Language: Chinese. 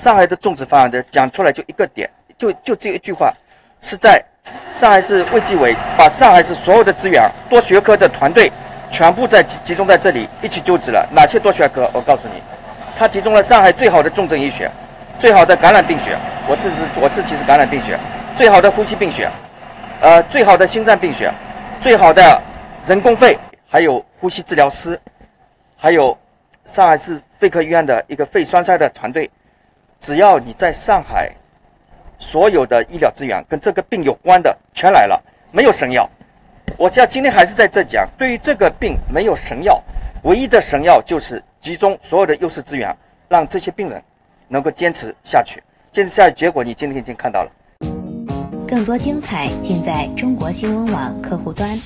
上海的种植方案的讲出来就一个点，就就只有一句话，是在上海市卫计委把上海市所有的资源、多学科的团队全部在集集中在这里一起救治了。哪些多学科？我告诉你，它集中了上海最好的重症医学、最好的感染病学，我自己我自己是感染病学，最好的呼吸病学，呃，最好的心脏病学，最好的人工肺，还有呼吸治疗师，还有上海市肺科医院的一个肺栓塞的团队。只要你在上海，所有的医疗资源跟这个病有关的全来了，没有神药。我今天还是在这讲，对于这个病没有神药，唯一的神药就是集中所有的优势资源，让这些病人能够坚持下去。坚持下去，结果你今天已经看到了。更多精彩尽在中国新闻网客户端。